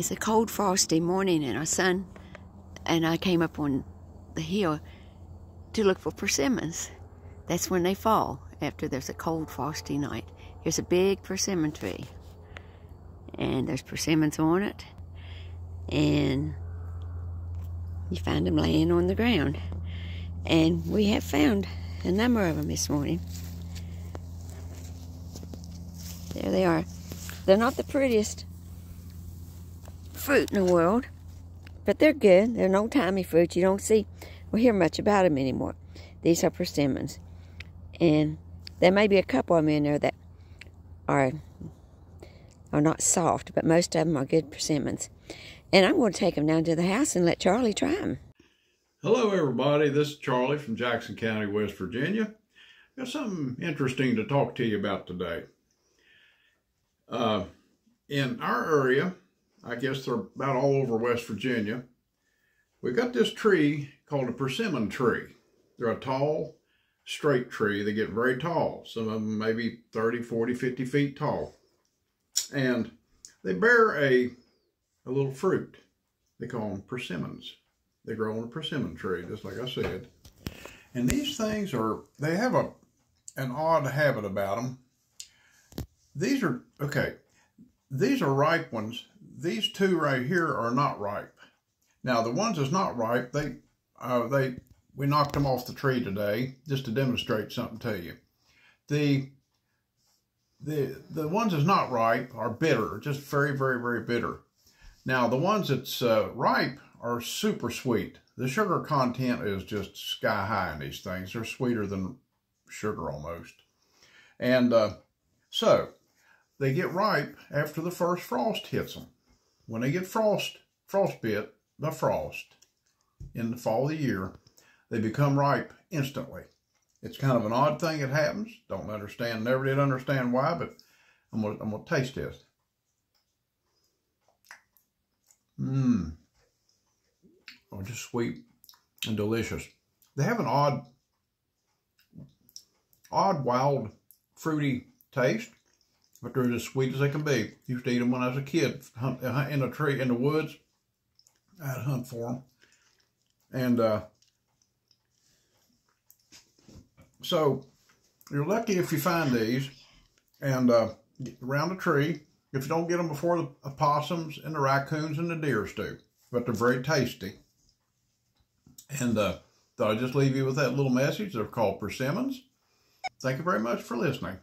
It's a cold, frosty morning, and our son and I came up on the hill to look for persimmons. That's when they fall, after there's a cold, frosty night. Here's a big persimmon tree, and there's persimmons on it, and you find them laying on the ground. And we have found a number of them this morning. There they are. They're not the prettiest fruit in the world, but they're good. They're no timey fruit. You don't see or hear much about them anymore. These are persimmons. And there may be a couple of them in there that are are not soft, but most of them are good persimmons. And I'm going to take them down to the house and let Charley try them. Hello, everybody. This is Charley from Jackson County, West Virginia. Got something interesting to talk to you about today. Uh, in our area, I guess they're about all over West Virginia, we got this tree called a persimmon tree. They're a tall, straight tree. They get very tall. Some of them maybe 30, 40, 50 feet tall. And they bear a, a little fruit. They call them persimmons. They grow on a persimmon tree, just like I said. And these things are, they have a an odd habit about them. These are, okay, these are ripe ones. These two right here are not ripe. Now the ones that's not ripe, they, uh, they, we knocked them off the tree today just to demonstrate something to you. The, the, the ones that's not ripe are bitter, just very, very, very bitter. Now the ones that's uh, ripe are super sweet. The sugar content is just sky high in these things. They're sweeter than sugar almost. And uh, so they get ripe after the first frost hits them. When they get frost, frostbit, the frost in the fall of the year, they become ripe instantly. It's kind of an odd thing that happens. Don't understand, never did understand why, but I'm gonna, I'm gonna taste this. Mmm. Oh, just sweet and delicious. They have an odd, odd, wild, fruity taste, but they're as sweet as they can be. Used to eat them when I was a kid, hunt, in a tree in the woods. I'd hunt for them, and uh, so you're lucky if you find these, and uh, around a tree. If you don't get them before the opossums and the raccoons and the deers do, but they're very tasty. And uh, thought I'd just leave you with that little message. They're called persimmons. Thank you very much for listening.